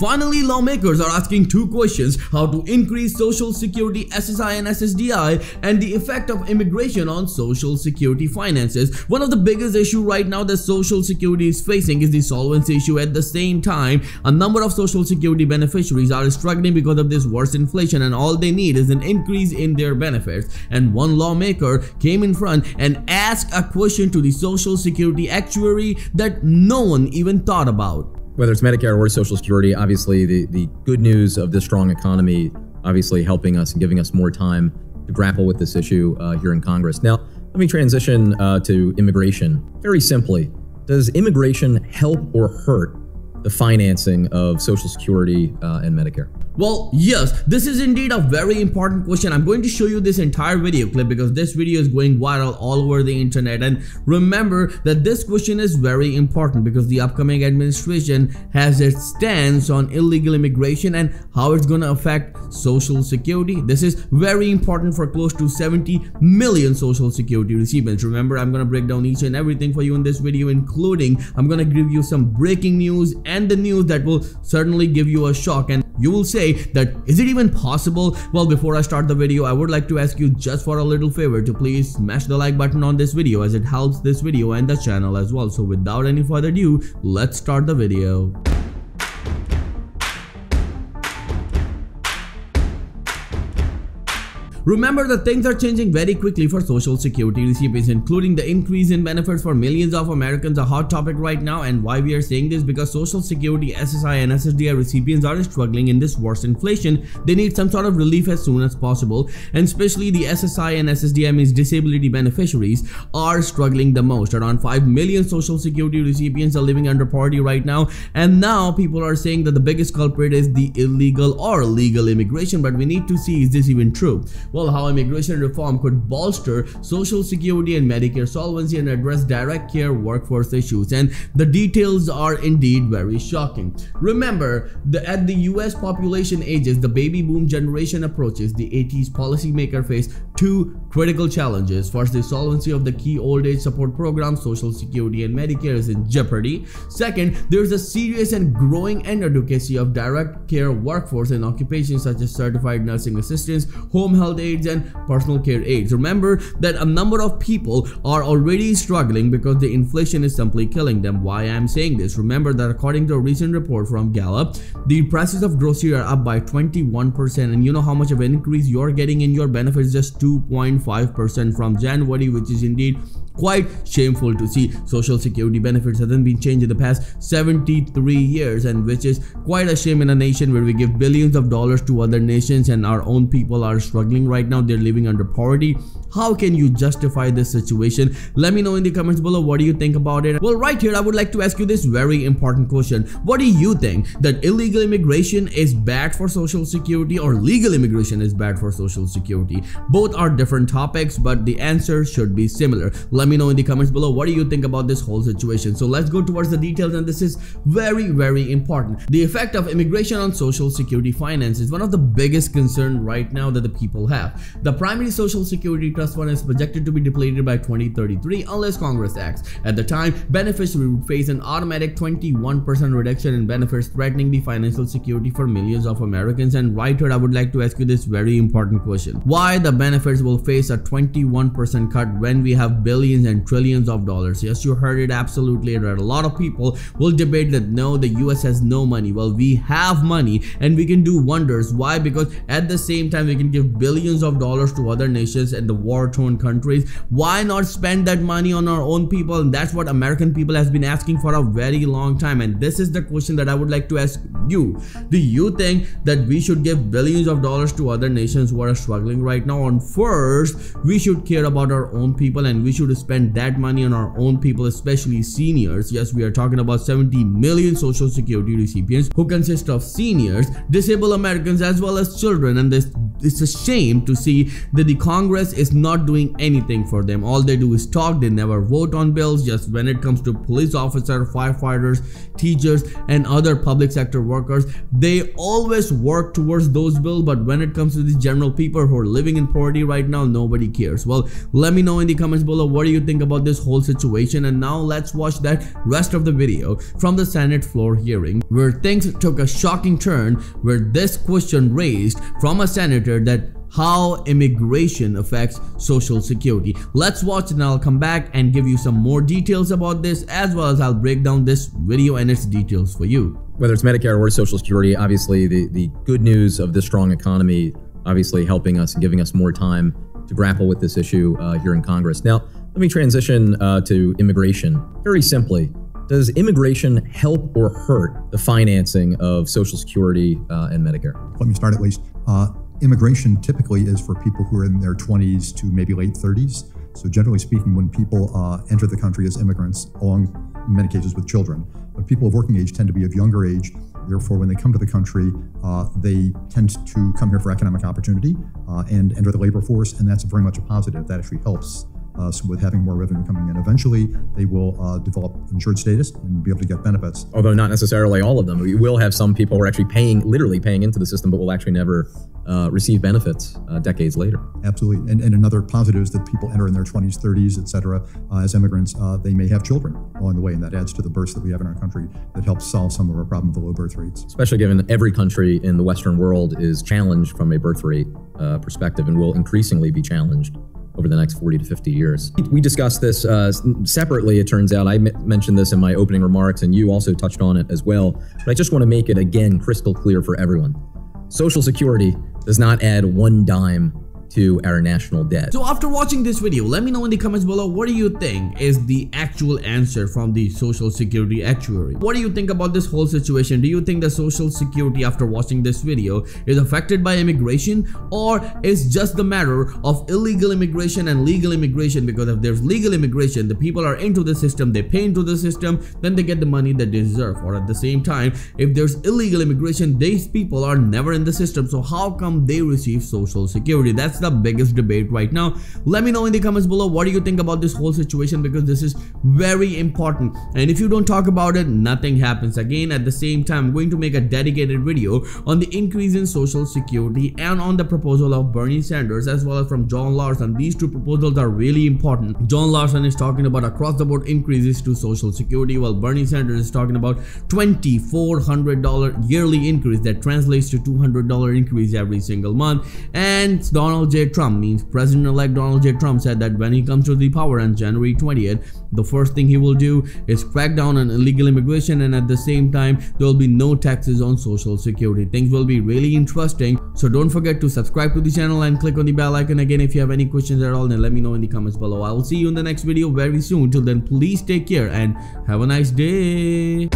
Finally, lawmakers are asking two questions, how to increase social security SSI and SSDI and the effect of immigration on social security finances. One of the biggest issue right now that social security is facing is the solvency issue. At the same time, a number of social security beneficiaries are struggling because of this worse inflation and all they need is an increase in their benefits. And one lawmaker came in front and asked a question to the social security actuary that no one even thought about whether it's Medicare or Social Security, obviously the, the good news of this strong economy, obviously helping us and giving us more time to grapple with this issue uh, here in Congress. Now, let me transition uh, to immigration. Very simply, does immigration help or hurt the financing of Social Security uh, and Medicare? Well, yes, this is indeed a very important question. I'm going to show you this entire video clip because this video is going viral all over the internet. And remember that this question is very important because the upcoming administration has its stance on illegal immigration and how it's going to affect social security. This is very important for close to 70 million social security recipients. Remember, I'm going to break down each and everything for you in this video, including I'm going to give you some breaking news and the news that will certainly give you a shock. And you will say that is it even possible? Well, before I start the video, I would like to ask you just for a little favor to please smash the like button on this video as it helps this video and the channel as well. So without any further ado, let's start the video. Remember that things are changing very quickly for social security recipients including the increase in benefits for millions of Americans a hot topic right now. And why we are saying this? Because social security SSI and SSDI recipients are struggling in this worse inflation. They need some sort of relief as soon as possible. And especially the SSI and SSDI means disability beneficiaries are struggling the most. Around 5 million social security recipients are living under poverty right now. And now people are saying that the biggest culprit is the illegal or legal immigration. But we need to see is this even true? Well how immigration reform could bolster social security and Medicare solvency and address direct care workforce issues and the details are indeed very shocking. Remember, the, at the US population ages, the baby boom generation approaches, the 80s policymaker face two critical challenges. First, the solvency of the key old age support programs, Social Security and Medicare is in jeopardy. Second, there's a serious and growing advocacy of direct care workforce in occupations such as certified nursing assistants, home health aides and personal care aides. Remember that a number of people are already struggling because the inflation is simply killing them. Why I'm saying this? Remember that according to a recent report from Gallup, the prices of groceries are up by 21% and you know how much of an increase you're getting in your benefits just 2.5% from January which is indeed quite shameful to see social security benefits hasn't been changed in the past 73 years and which is quite a shame in a nation where we give billions of dollars to other nations and our own people are struggling right now. They're living under poverty. How can you justify this situation? Let me know in the comments below. What do you think about it? Well right here i would like to ask you this very important question. What do you think? That illegal immigration is bad for social security or legal immigration is bad for social security? Both are different topics but the answer should be similar let me know in the comments below what do you think about this whole situation. So let's go towards the details and this is very very important. The effect of immigration on social security finance is one of the biggest concern right now that the people have. The primary social security trust fund is projected to be depleted by 2033 unless congress acts. At the time beneficiaries would face an automatic 21% reduction in benefits threatening the financial security for millions of americans. And right here i would like to ask you this very important question. Why the benefits will face a 21% cut when we have billions and trillions of dollars. Yes, you heard it absolutely right. A lot of people will debate that no, the US has no money. Well, we have money and we can do wonders. Why? Because at the same time, we can give billions of dollars to other nations and the war-torn countries. Why not spend that money on our own people? And that's what American people has been asking for a very long time. And this is the question that I would like to ask you. Do you think that we should give billions of dollars to other nations who are struggling right now? And first, we should care about our own people and we should spend that money on our own people, especially seniors. Yes, we are talking about 70 million social security recipients who consist of seniors, disabled Americans as well as children and this it's a shame to see that the Congress is not doing anything for them. All they do is talk, they never vote on bills. Just when it comes to police officers, firefighters, teachers, and other public sector workers, they always work towards those bills. But when it comes to the general people who are living in poverty right now, nobody cares. Well, let me know in the comments below what do you think about this whole situation. And now let's watch that rest of the video from the Senate floor hearing where things took a shocking turn where this question raised from a senator that how immigration affects social security let's watch and i'll come back and give you some more details about this as well as i'll break down this video and its details for you whether it's medicare or social security obviously the the good news of this strong economy obviously helping us and giving us more time to grapple with this issue uh, here in congress now let me transition uh, to immigration very simply does immigration help or hurt the financing of Social Security uh, and Medicare? Let me start at least. Uh, immigration typically is for people who are in their 20s to maybe late 30s. So generally speaking, when people uh, enter the country as immigrants, along in many cases with children, but people of working age tend to be of younger age. Therefore, when they come to the country, uh, they tend to come here for economic opportunity uh, and enter the labor force, and that's very much a positive. That actually helps uh, so with having more revenue coming in, eventually they will uh, develop insured status and be able to get benefits. Although not necessarily all of them. We will have some people who are actually paying, literally paying into the system, but will actually never uh, receive benefits uh, decades later. Absolutely. And, and another positive is that people enter in their 20s, 30s, et cetera, uh, as immigrants, uh, they may have children along the way, and that adds to the births that we have in our country that helps solve some of our problem of the low birth rates. Especially given every country in the Western world is challenged from a birth rate perspective and will increasingly be challenged over the next 40 to 50 years. We discussed this uh, separately, it turns out. I mentioned this in my opening remarks, and you also touched on it as well. But I just want to make it again crystal clear for everyone. Social Security does not add one dime to our national debt. So after watching this video, let me know in the comments below what do you think is the actual answer from the Social Security actuary. What do you think about this whole situation? Do you think the Social Security after watching this video is affected by immigration or is just the matter of illegal immigration and legal immigration because if there's legal immigration, the people are into the system, they pay into the system, then they get the money they deserve or at the same time, if there's illegal immigration, these people are never in the system so how come they receive Social Security? That's the biggest debate right now. Let me know in the comments below what do you think about this whole situation because this is very important. And if you don't talk about it nothing happens. Again at the same time i'm going to make a dedicated video on the increase in social security and on the proposal of bernie sanders as well as from john larson. These two proposals are really important. John larson is talking about across the board increases to social security while bernie sanders is talking about $2400 yearly increase that translates to $200 increase every single month. And donald J. Trump means President-elect Donald J. Trump said that when he comes to the power on January 20th, the first thing he will do is crack down on illegal immigration and at the same time, there will be no taxes on social security. Things will be really interesting. So don't forget to subscribe to the channel and click on the bell icon again. If you have any questions at all, then let me know in the comments below. I will see you in the next video very soon. Till then, please take care and have a nice day.